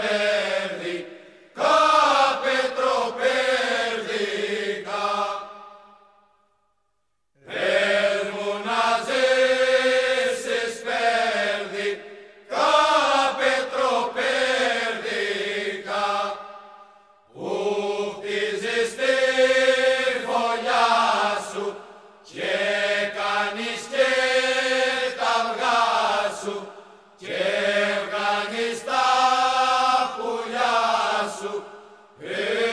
Hey! Hey.